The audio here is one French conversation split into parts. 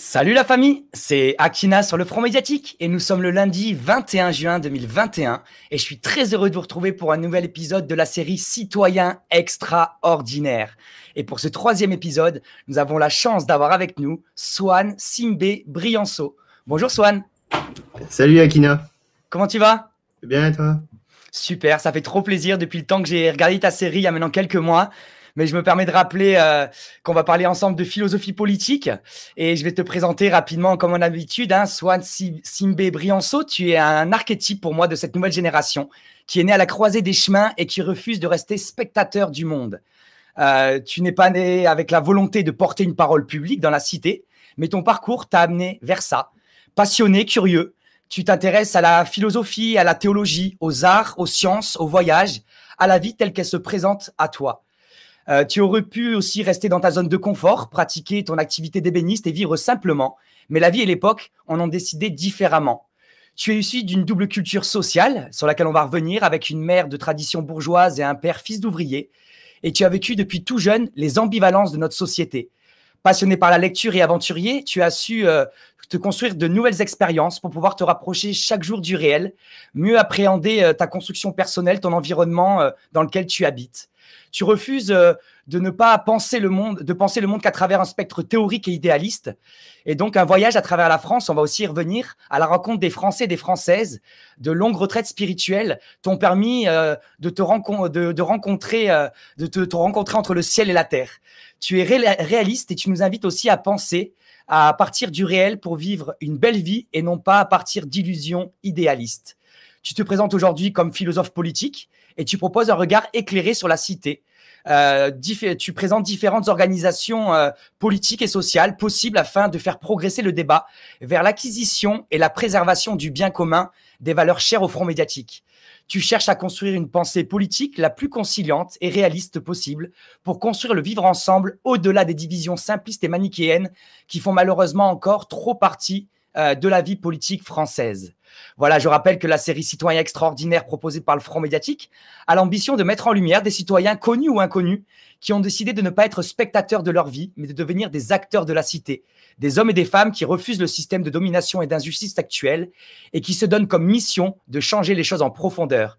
Salut la famille, c'est Akina sur le front médiatique et nous sommes le lundi 21 juin 2021 et je suis très heureux de vous retrouver pour un nouvel épisode de la série Citoyens extraordinaires. Et pour ce troisième épisode, nous avons la chance d'avoir avec nous Swan Simbe Brianceau. Bonjour Swan. Salut Akina. Comment tu vas? Bien et toi? Super, ça fait trop plaisir depuis le temps que j'ai regardé ta série il y a maintenant quelques mois mais je me permets de rappeler euh, qu'on va parler ensemble de philosophie politique et je vais te présenter rapidement, comme en habitude, hein, Swan Simbe Brianceau. Tu es un archétype pour moi de cette nouvelle génération qui est né à la croisée des chemins et qui refuse de rester spectateur du monde. Euh, tu n'es pas né avec la volonté de porter une parole publique dans la cité, mais ton parcours t'a amené vers ça. Passionné, curieux, tu t'intéresses à la philosophie, à la théologie, aux arts, aux sciences, aux voyages, à la vie telle qu'elle se présente à toi. Euh, tu aurais pu aussi rester dans ta zone de confort, pratiquer ton activité d'ébéniste et vivre simplement. Mais la vie et l'époque en ont décidé différemment. Tu es issu d'une double culture sociale, sur laquelle on va revenir, avec une mère de tradition bourgeoise et un père fils d'ouvrier. Et tu as vécu depuis tout jeune les ambivalences de notre société. Passionné par la lecture et aventurier, tu as su euh, te construire de nouvelles expériences pour pouvoir te rapprocher chaque jour du réel, mieux appréhender euh, ta construction personnelle, ton environnement dans lequel tu habites. Tu refuses euh, de ne pas penser le monde, de penser le monde qu'à travers un spectre théorique et idéaliste. Et donc, un voyage à travers la France, on va aussi y revenir à la rencontre des Français et des Françaises. De longues retraites spirituelles t'ont permis euh, de, te rencontrer, euh, de te, rencontrer entre le ciel et la terre. Tu es réaliste et tu nous invites aussi à penser à partir du réel pour vivre une belle vie et non pas à partir d'illusions idéalistes. Tu te présentes aujourd'hui comme philosophe politique et tu proposes un regard éclairé sur la cité. Euh, tu présentes différentes organisations euh, politiques et sociales possibles afin de faire progresser le débat vers l'acquisition et la préservation du bien commun des valeurs chères au front médiatique. Tu cherches à construire une pensée politique la plus conciliante et réaliste possible pour construire le vivre ensemble au-delà des divisions simplistes et manichéennes qui font malheureusement encore trop partie euh, de la vie politique française. Voilà, je rappelle que la série Citoyens extraordinaires proposée par le Front médiatique a l'ambition de mettre en lumière des citoyens connus ou inconnus qui ont décidé de ne pas être spectateurs de leur vie, mais de devenir des acteurs de la cité, des hommes et des femmes qui refusent le système de domination et d'injustice actuel et qui se donnent comme mission de changer les choses en profondeur.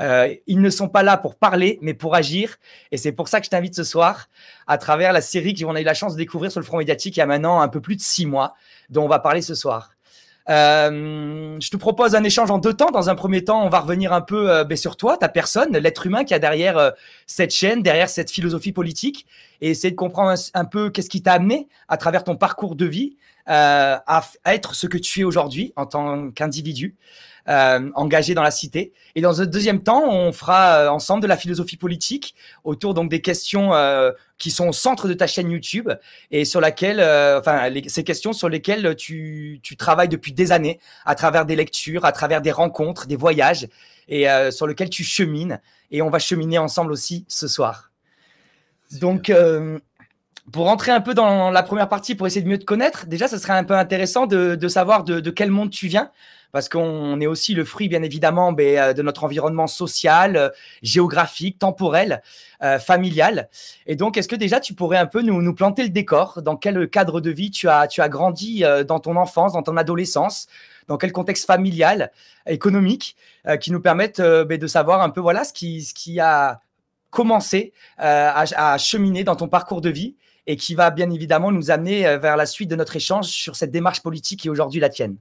Euh, ils ne sont pas là pour parler, mais pour agir. Et c'est pour ça que je t'invite ce soir à travers la série qu'on a eu la chance de découvrir sur le front médiatique il y a maintenant un peu plus de six mois, dont on va parler ce soir. Euh, je te propose un échange en deux temps. Dans un premier temps, on va revenir un peu euh, ben, sur toi, ta personne, l'être humain qui a derrière cette chaîne, derrière cette philosophie politique, et essayer de comprendre un, peu qu'est-ce qui t'a amené à travers ton parcours de vie à, à, être ce que tu es aujourd'hui en tant qu'individu euh, engagés dans la cité. Et dans un deuxième temps, on fera euh, ensemble de la philosophie politique autour donc des questions euh, qui sont au centre de ta chaîne YouTube et sur laquelle, euh, enfin, ces questions sur lesquelles tu, tu, travailles depuis des années à travers des lectures, à travers des rencontres, des voyages et euh, sur lesquels tu chemines. Et on va cheminer ensemble aussi ce soir. Donc, euh, pour rentrer un peu dans la première partie, pour essayer de mieux te connaître, déjà, ce serait un peu intéressant de, savoir de, quel monde tu viens parce qu'on est aussi le fruit, bien évidemment, ben, euh, de notre environnement social, euh, géographique, temporel, euh, familial. Et donc, est-ce que déjà tu pourrais un peu nous, planter le décor? Dans quel cadre de vie tu as, tu as grandi dans ton enfance, dans ton adolescence? Dans quel contexte familial, économique, qui nous permettent ben, de savoir un peu voilà, ce, qui, ce qui a commencé à cheminer dans ton parcours de vie? Et qui va bien évidemment nous amener vers la suite de notre échange sur cette démarche politique qui est aujourd'hui la tienne.